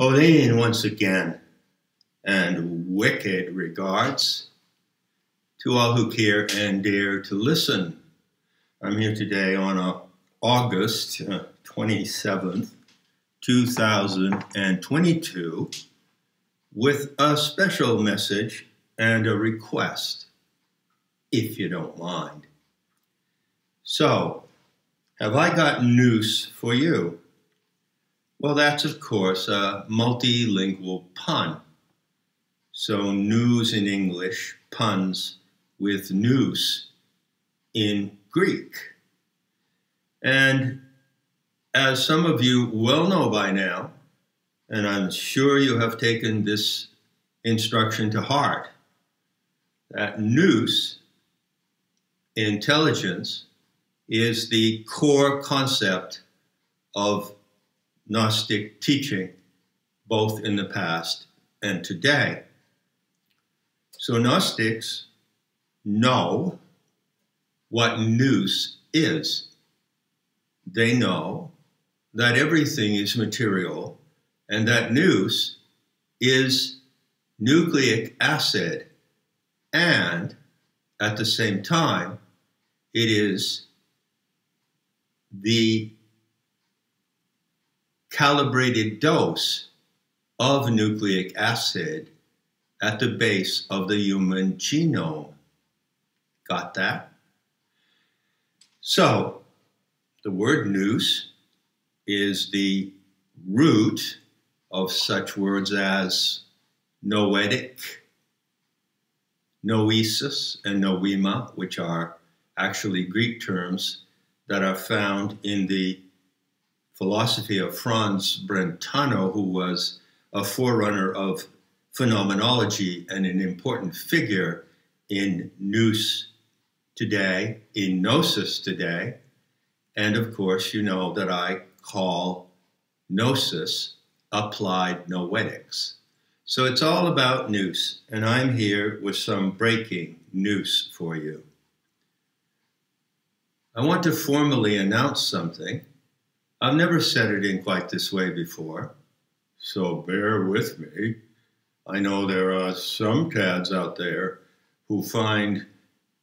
Odin once again, and wicked regards to all who care and dare to listen. I'm here today on uh, August uh, 27th, 2022, with a special message and a request, if you don't mind. So, have I got news for you? Well, that's of course a multilingual pun. So, news in English puns with nous in Greek. And as some of you well know by now, and I'm sure you have taken this instruction to heart, that nous, intelligence, is the core concept of Gnostic teaching, both in the past and today. So Gnostics know what nous is. They know that everything is material and that nous is nucleic acid and at the same time it is the calibrated dose of nucleic acid at the base of the human genome. Got that? So, the word nous is the root of such words as noetic, noesis, and noema, which are actually Greek terms that are found in the philosophy of Franz Brentano, who was a forerunner of phenomenology and an important figure in nous today, in gnosis today. And of course, you know that I call gnosis applied noetics. So it's all about nous, and I'm here with some breaking news for you. I want to formally announce something I've never said it in quite this way before, so bear with me. I know there are some cads out there who find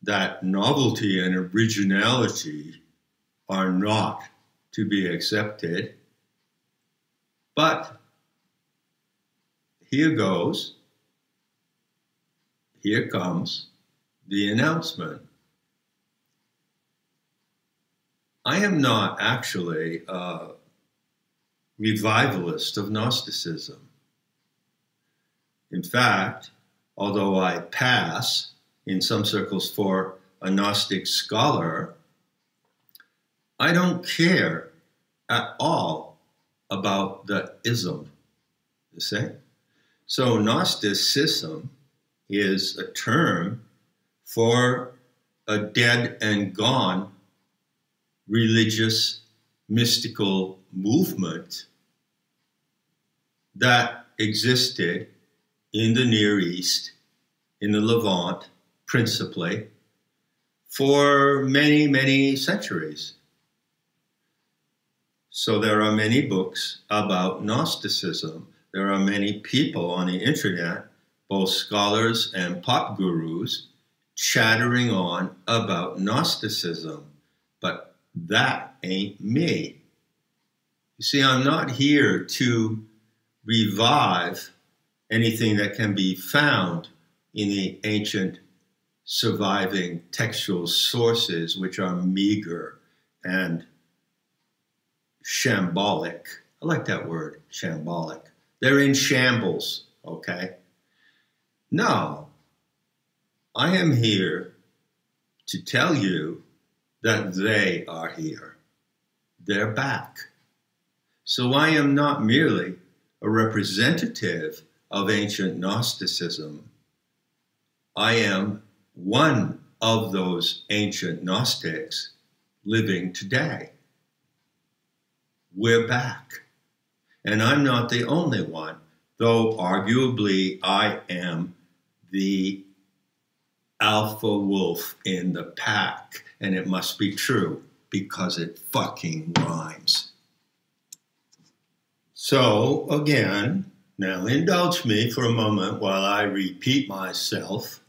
that novelty and originality are not to be accepted. But here goes, here comes the announcement. I am not actually a revivalist of Gnosticism. In fact, although I pass in some circles for a Gnostic scholar, I don't care at all about the ism, you see? So Gnosticism is a term for a dead and gone religious, mystical movement that existed in the Near East, in the Levant, principally, for many, many centuries. So there are many books about Gnosticism. There are many people on the internet, both scholars and pop gurus, chattering on about Gnosticism. But that ain't me. You see, I'm not here to revive anything that can be found in the ancient surviving textual sources, which are meager and shambolic. I like that word, shambolic. They're in shambles, okay? No, I am here to tell you that they are here. They're back. So I am not merely a representative of ancient Gnosticism. I am one of those ancient Gnostics living today. We're back. And I'm not the only one, though arguably I am the alpha wolf in the pack and it must be true because it fucking rhymes. So, again, now indulge me for a moment while I repeat myself.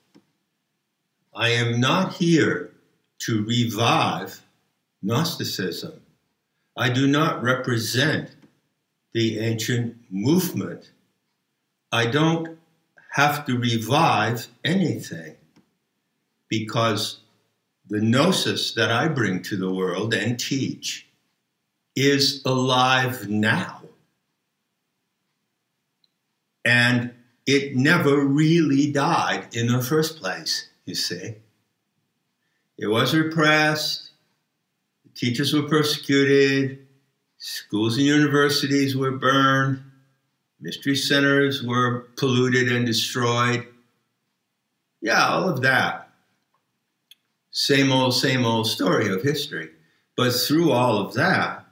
I am not here to revive Gnosticism. I do not represent the ancient movement. I don't have to revive anything because the gnosis that I bring to the world and teach is alive now. And it never really died in the first place, you see. It was repressed, teachers were persecuted, schools and universities were burned, mystery centers were polluted and destroyed. Yeah, all of that. Same old, same old story of history. But through all of that,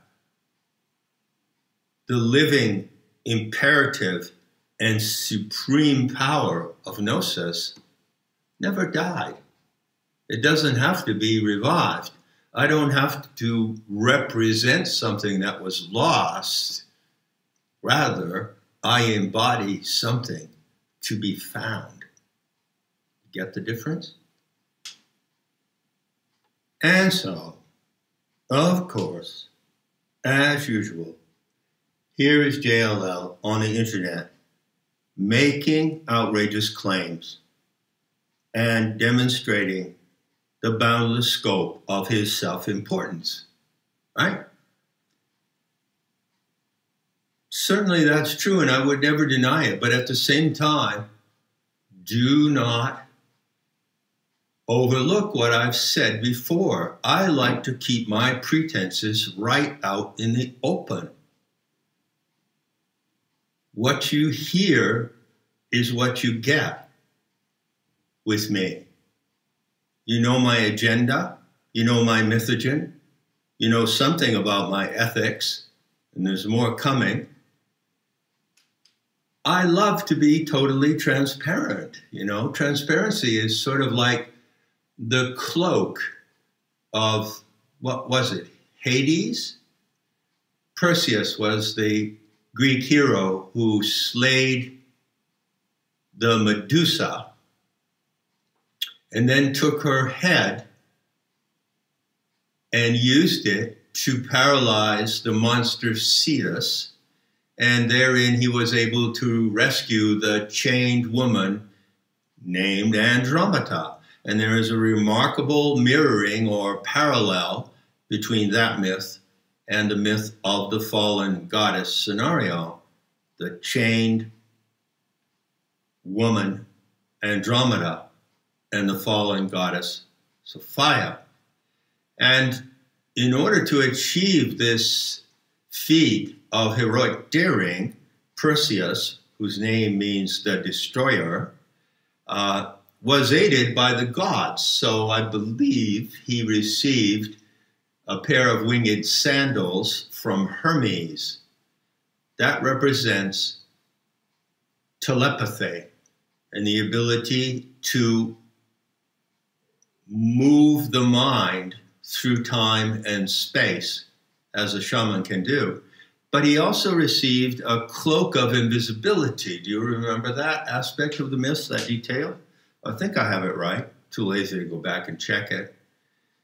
the living imperative and supreme power of Gnosis never died. It doesn't have to be revived. I don't have to represent something that was lost. Rather, I embody something to be found. Get the difference? And so, of course, as usual, here is JLL on the internet making outrageous claims and demonstrating the boundless scope of his self importance. Right? Certainly that's true, and I would never deny it. But at the same time, do not overlook what I've said before. I like to keep my pretenses right out in the open. What you hear is what you get with me. You know my agenda, you know my mythogen, you know something about my ethics, and there's more coming. I love to be totally transparent. You know, transparency is sort of like the cloak of what was it? Hades? Perseus was the Greek hero who slayed the Medusa and then took her head and used it to paralyze the monster Cetus. And therein he was able to rescue the chained woman named Andromeda. And there is a remarkable mirroring or parallel between that myth and the myth of the fallen goddess scenario, the chained woman Andromeda and the fallen goddess Sophia. And in order to achieve this feat of heroic daring, Perseus, whose name means the destroyer, uh, was aided by the gods. So I believe he received a pair of winged sandals from Hermes. That represents telepathy and the ability to move the mind through time and space, as a shaman can do. But he also received a cloak of invisibility. Do you remember that aspect of the myth, that detail? I think I have it right. Too lazy to go back and check it.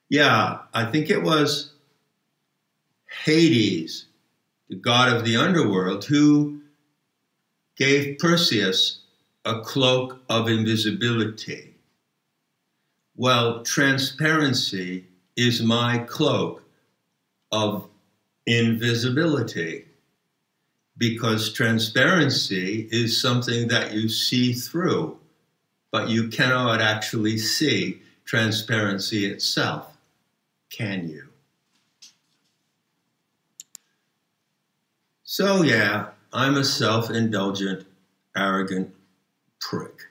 Yeah, I think it was Hades, the god of the underworld, who gave Perseus a cloak of invisibility. Well, transparency is my cloak of invisibility because transparency is something that you see through, but you cannot actually see transparency itself can you? So, yeah, I'm a self indulgent, arrogant prick.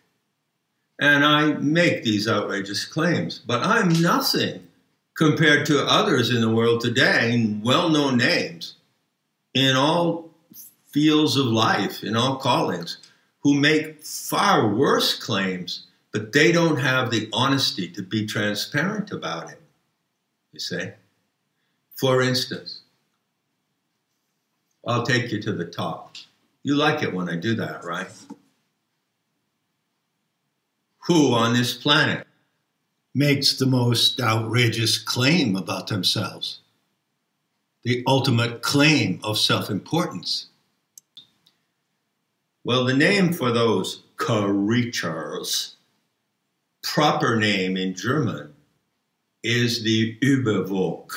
And I make these outrageous claims, but I'm nothing compared to others in the world today, well known names in all fields of life, in all callings, who make far worse claims, but they don't have the honesty to be transparent about it you see. For instance, I'll take you to the top. You like it when I do that, right? Who on this planet makes the most outrageous claim about themselves? The ultimate claim of self importance? Well, the name for those creatures, proper name in German, is the Übervolk,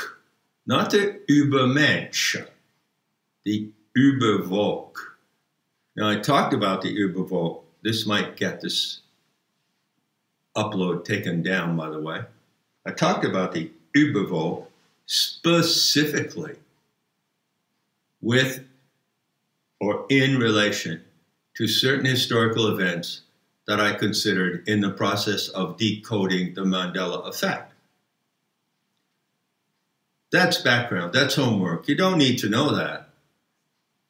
not the Übermensch, the Übervolk. Now, I talked about the Übervolk. This might get this upload taken down, by the way. I talked about the Übervolk specifically with or in relation to certain historical events that I considered in the process of decoding the Mandela effect. That's background, that's homework. You don't need to know that.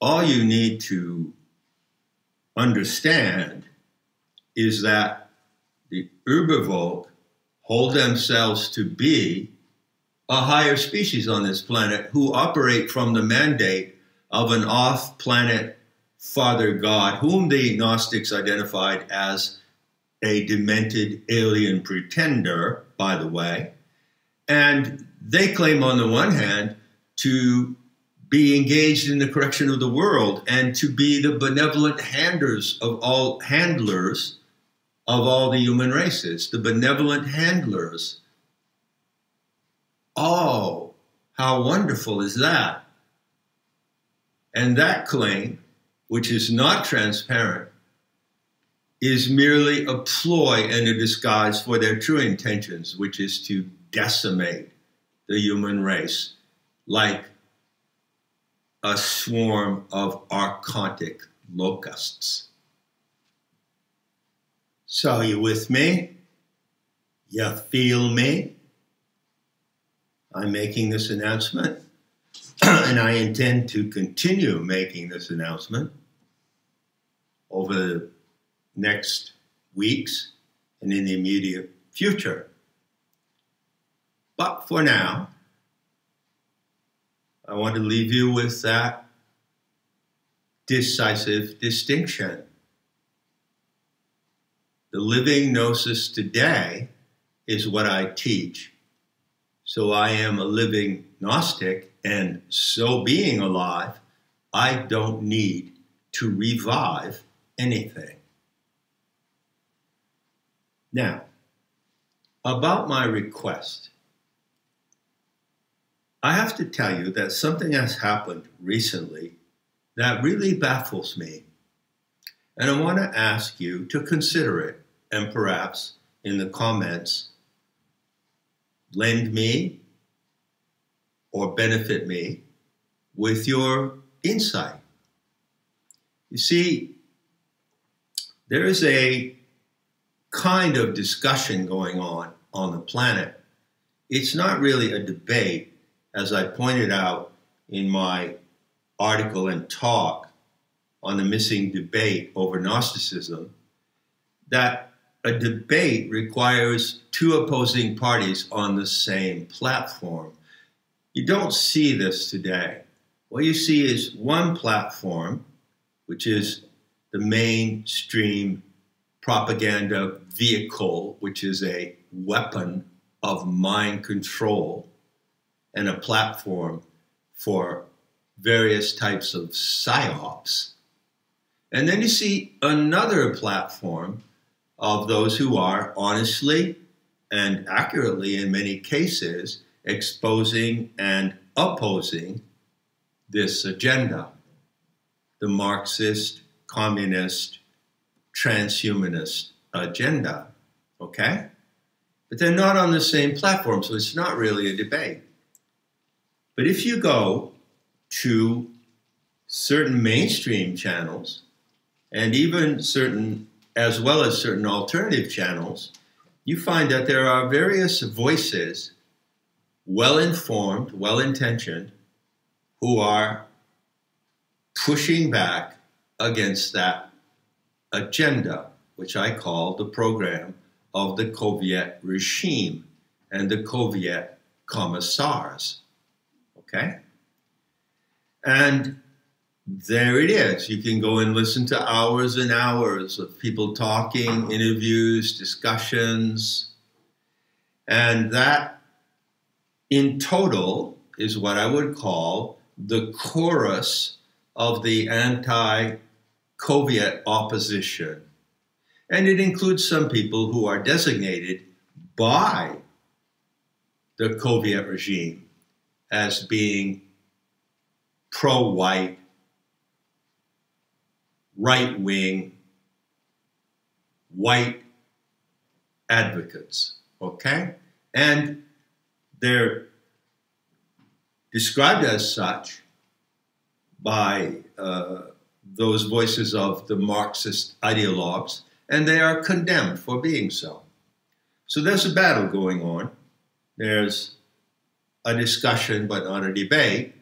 All you need to understand is that the Übervolk hold themselves to be a higher species on this planet who operate from the mandate of an off planet Father God, whom the Gnostics identified as a demented alien pretender, by the way. And they claim, on the one hand, to be engaged in the correction of the world and to be the benevolent handlers of all handlers of all the human races, the benevolent handlers. Oh, how wonderful is that? And that claim which is not transparent, is merely a ploy and a disguise for their true intentions, which is to decimate the human race like a swarm of archontic locusts. So, you with me? You feel me? I'm making this announcement, and I intend to continue making this announcement over the next weeks and in the immediate future. But for now, I want to leave you with that decisive distinction. The living gnosis today is what I teach. So I am a living Gnostic, and so being alive, I don't need to revive anything. Now, about my request, I have to tell you that something has happened recently that really baffles me. And I want to ask you to consider it and perhaps in the comments lend me or benefit me with your insight. You see, there is a kind of discussion going on on the planet. It's not really a debate, as I pointed out in my article and talk on the missing debate over Gnosticism, that a debate requires two opposing parties on the same platform. You don't see this today. What you see is one platform, which is the mainstream propaganda vehicle, which is a weapon of mind control and a platform for various types of psyops. And then you see another platform of those who are honestly and accurately, in many cases, exposing and opposing this agenda the Marxist communist, transhumanist agenda. Okay? But they're not on the same platform, so it's not really a debate. But if you go to certain mainstream channels, and even certain, as well as certain alternative channels, you find that there are various voices, well informed, well intentioned, who are pushing back against that agenda, which I call the program of the Coviet regime and the Coviet commissars. Okay? And there it is. You can go and listen to hours and hours of people talking, interviews, discussions. And that in total is what I would call the chorus of the anti Coviet opposition. And it includes some people who are designated by the Coviet regime as being pro white, right wing, white advocates. Okay? And they're described as such by uh, those voices of the Marxist ideologues, and they are condemned for being so. So there's a battle going on. There's a discussion, but not a debate,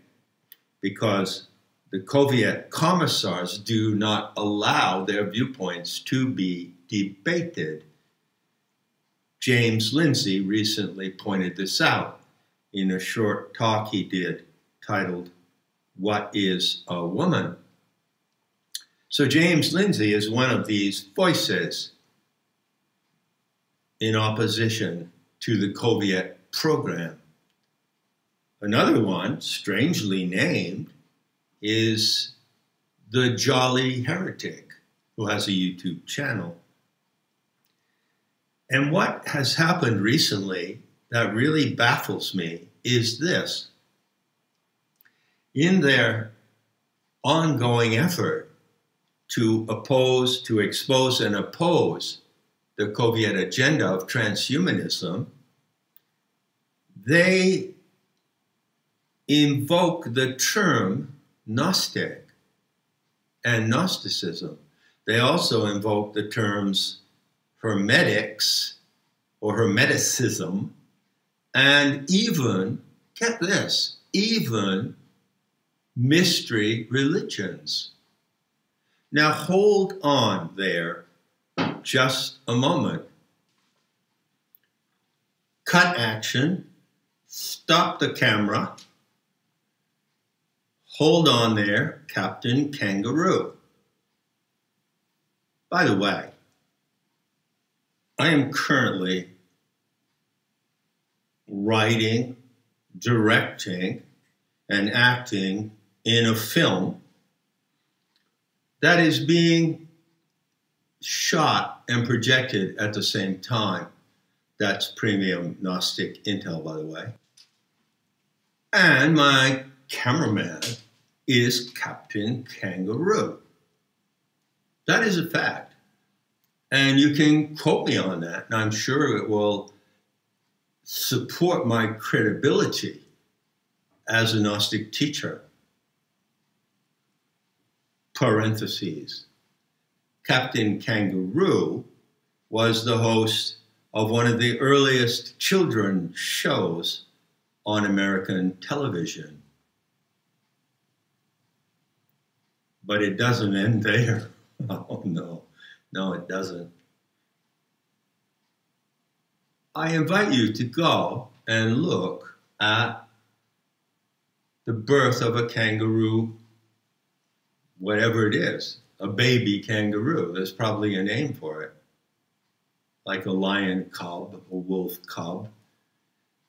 because the Coviet commissars do not allow their viewpoints to be debated. James Lindsay recently pointed this out in a short talk he did titled, What is a Woman? So James Lindsay is one of these voices in opposition to the Coviet program. Another one, strangely named, is the Jolly Heretic, who has a YouTube channel. And what has happened recently that really baffles me is this. In their ongoing effort to oppose, to expose and oppose the Coviet agenda of transhumanism, they invoke the term Gnostic and Gnosticism. They also invoke the terms Hermetics or Hermeticism and even, get this, even mystery religions. Now hold on there just a moment. Cut action, stop the camera, hold on there, Captain Kangaroo. By the way, I am currently writing, directing, and acting in a film that is being shot and projected at the same time. That's premium Gnostic Intel, by the way. And my cameraman is Captain Kangaroo. That is a fact. And you can quote me on that, and I'm sure it will support my credibility as a Gnostic teacher. Parentheses. Captain Kangaroo was the host of one of the earliest children shows on American television. But it doesn't end there. Oh, no. No, it doesn't. I invite you to go and look at the birth of a kangaroo, whatever it is, a baby kangaroo. There's probably a name for it, like a lion cub, a wolf cub.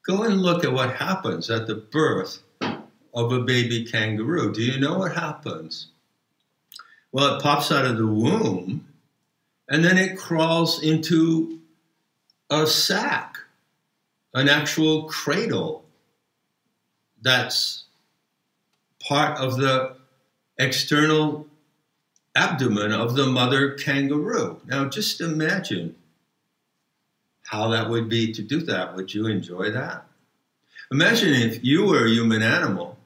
Go and look at what happens at the birth of a baby kangaroo. Do you know what happens? Well, it pops out of the womb and then it crawls into a sack, an actual cradle that's part of the external abdomen of the mother kangaroo. Now, just imagine how that would be to do that. Would you enjoy that? Imagine if you were a human animal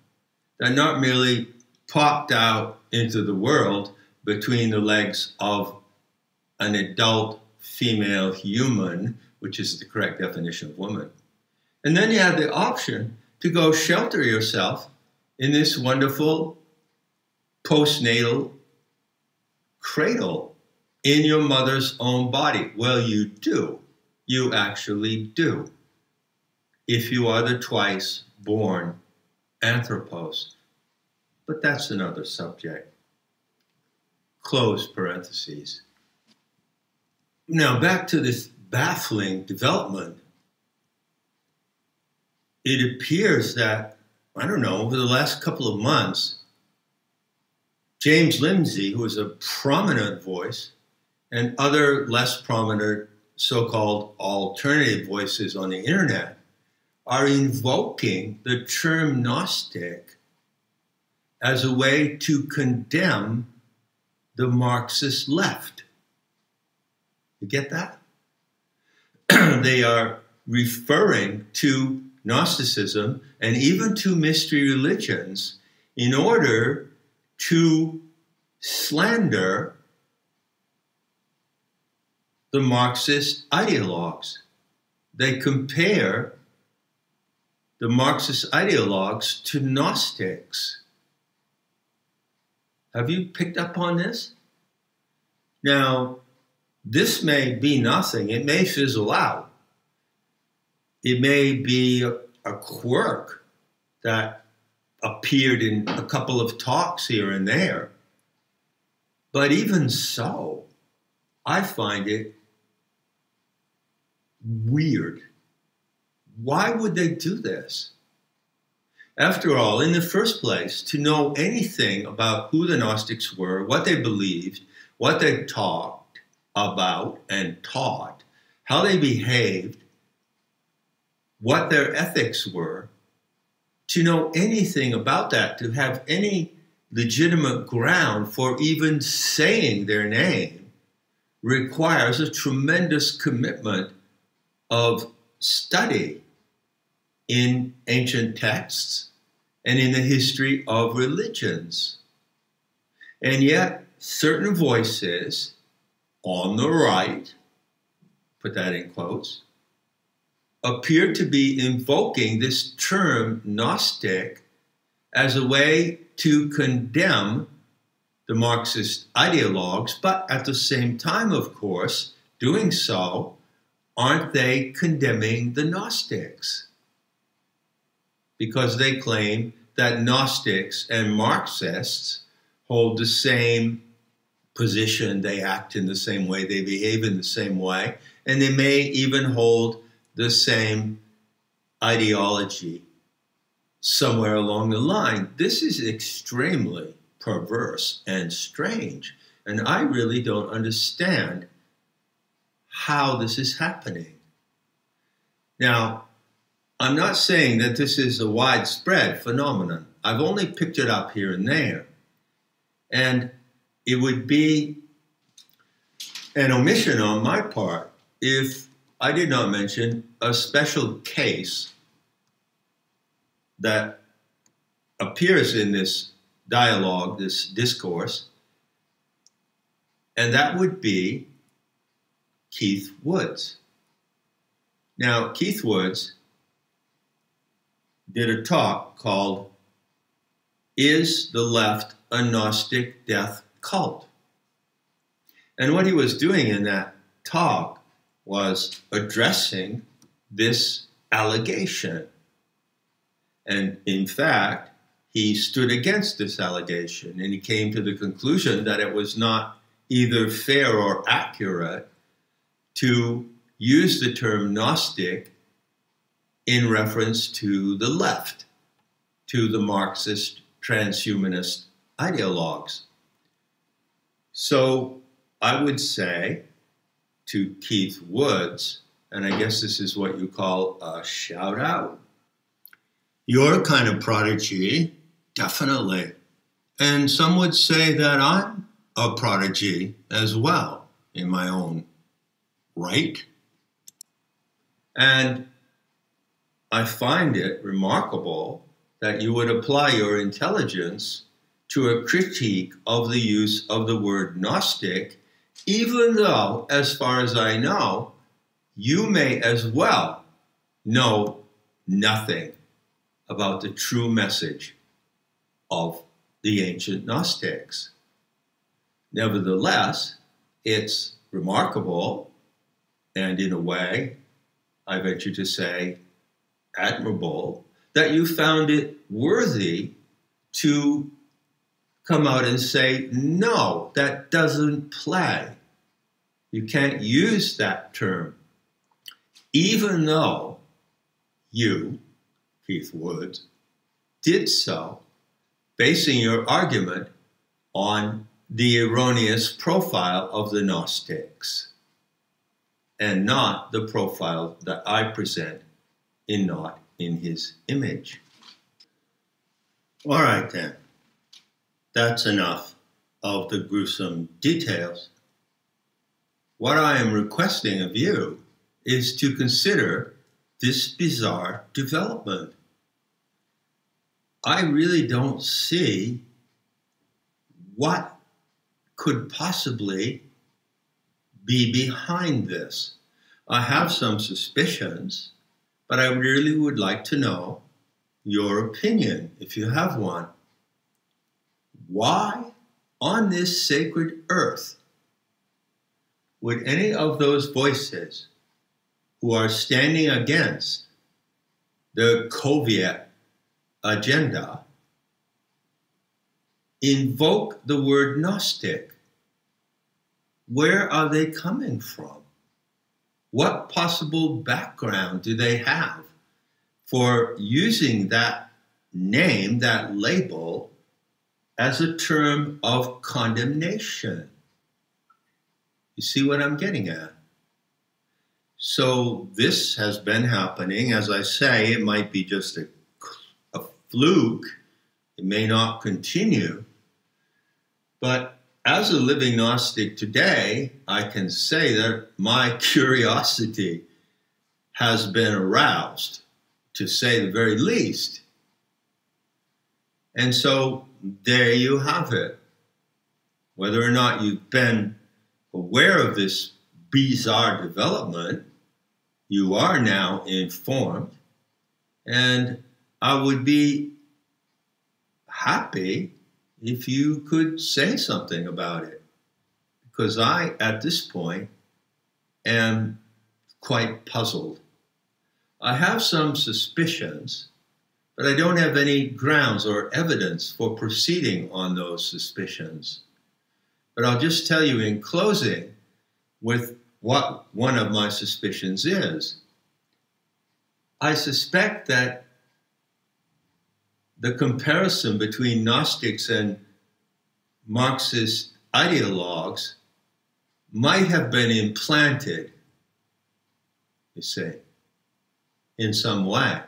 that not merely popped out into the world between the legs of an adult female human which is the correct definition of woman. And then you have the option to go shelter yourself in this wonderful postnatal cradle in your mother's own body. Well, you do. You actually do. If you are the twice born anthropos. But that's another subject. Close parentheses. Now, back to this baffling development. It appears that, I don't know, over the last couple of months, James Lindsay, who is a prominent voice, and other less prominent so called alternative voices on the internet are invoking the term Gnostic as a way to condemn the Marxist left. You get that? they are referring to Gnosticism and even to mystery religions in order to slander the Marxist ideologues. They compare the Marxist ideologues to Gnostics. Have you picked up on this? Now, this may be nothing. It may fizzle out. It may be a, quirk that appeared in a couple of talks here and there. But even so, I find it weird. Why would they do this? After all, in the first place, to know anything about who the Gnostics were, what they believed, what they talked about and taught, how they behaved, what their ethics were, to know anything about that, to have any legitimate ground for even saying their name, requires a tremendous commitment of study in ancient texts and in the history of religions. And yet, certain voices on the right, put that in quotes, appear to be invoking this term Gnostic as a way to condemn the Marxist ideologues, but at the same time, of course, doing so, aren't they condemning the Gnostics? because they claim that Gnostics and Marxists hold the same position, they act in the same way, they behave in the same way, and they may even hold the same ideology somewhere along the line. This is extremely perverse and strange, and I really don't understand how this is happening. Now, I'm not saying that this is a widespread phenomenon. I've only picked it up here and there. And it would be an omission on my part if I did not mention a special case that appears in this dialogue, this discourse, and that would be Keith Woods. Now, Keith Woods did a talk called Is the Left a Gnostic Death Cult? And what he was doing in that talk was addressing this allegation. And in fact, he stood against this allegation and he came to the conclusion that it was not either fair or accurate to use the term Gnostic in reference to the left, to the Marxist transhumanist ideologues. So I would say to Keith Woods, and I guess this is what you call a shout out. You're a kind of prodigy, definitely. And some would say that I'm a prodigy as well in my own right. And I find it remarkable that you would apply your intelligence to a critique of the use of the word Gnostic, even though, as far as I know, you may as well know nothing about the true message of the ancient Gnostics. Nevertheless, it's remarkable, and in a way, I venture to say, admirable that you found it worthy to come out and say, no, that doesn't play. You can't use that term. Even though you, Keith Woods, did so, basing your argument on the erroneous profile of the Gnostics and not the profile that I present in not in his image. All right, then. That's enough of the gruesome details. What I am requesting of you is to consider this bizarre development. I really don't see what could possibly be behind this. I have some suspicions, but I really would like to know your opinion, if you have one. Why on this sacred earth would any of those voices who are standing against the Coviet agenda invoke the word Gnostic? Where are they coming from? What possible background do they have for using that name, that label, as a term of condemnation? You see what I'm getting at? So, this has been happening. As I say, it might be just a, a fluke, it may not continue. But as a living Gnostic today, I can say that my curiosity has been aroused, to say the very least. And so there you have it. Whether or not you've been aware of this bizarre development, you are now informed. And I would be happy if you could say something about it. Because I, at this point, am quite puzzled. I have some suspicions, but I don't have any grounds or evidence for proceeding on those suspicions. But I'll just tell you in closing with what one of my suspicions is. I suspect that the comparison between Gnostics and Marxist ideologues might have been implanted, you say, in some way.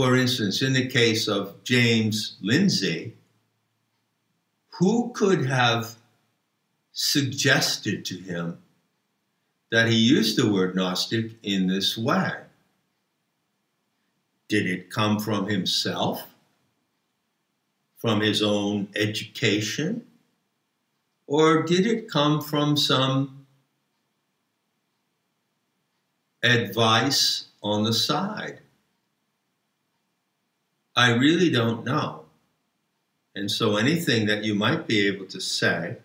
For instance, in the case of James Lindsay, who could have suggested to him that he used the word Gnostic in this way? Did it come from himself? From his own education? Or did it come from some advice on the side? I really don't know. And so anything that you might be able to say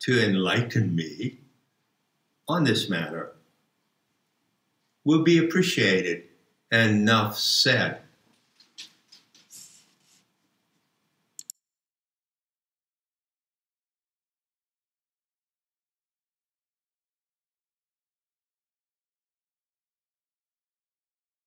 to enlighten me on this matter will be appreciated and enough said.